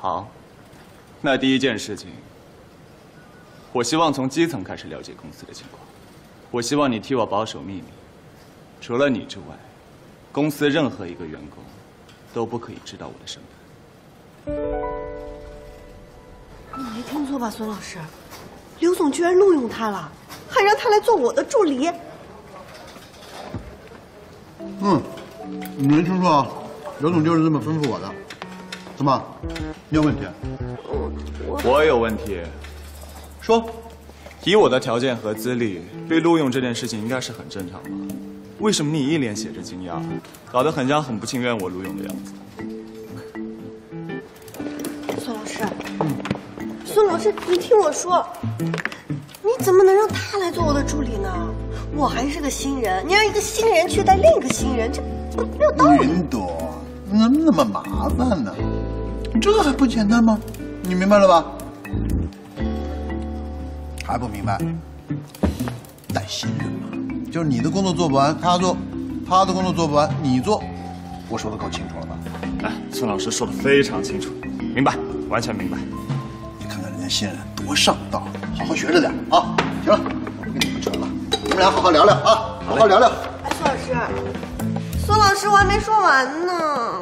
好，那第一件事情，我希望从基层开始了解公司的情况。我希望你替我保守秘密，除了你之外，公司任何一个员工都不可以知道我的身份。你没听错吧，孙老师？刘总居然录用他了，还让他来做我的助理。嗯，你没听错啊，刘总就是这么吩咐我的。怎么，你有问题？我有问题。说，以我的条件和资历，被录用这件事情应该是很正常吧？为什么你一脸写着惊讶，搞得很像很不情愿我录用的样子？孙老师，孙老师，你听我说，你怎么能让他来做我的助理呢？我还是个新人，你让一个新人去带另一个新人，这不没有道理。云朵，你怎么那么麻烦呢？这还不简单吗？你明白了吧？还不明白？带新人嘛，就是你的工作做不完他做，他的工作做不完你做，我说的够清楚了吧？哎，孙老师说的非常清楚，明白，完全明白。你看看人家新人多上道，好好学着点啊！行了，我不跟你们扯了，你们俩好好聊聊啊，好好聊聊。哎，孙老师，孙老师，我还没说完呢。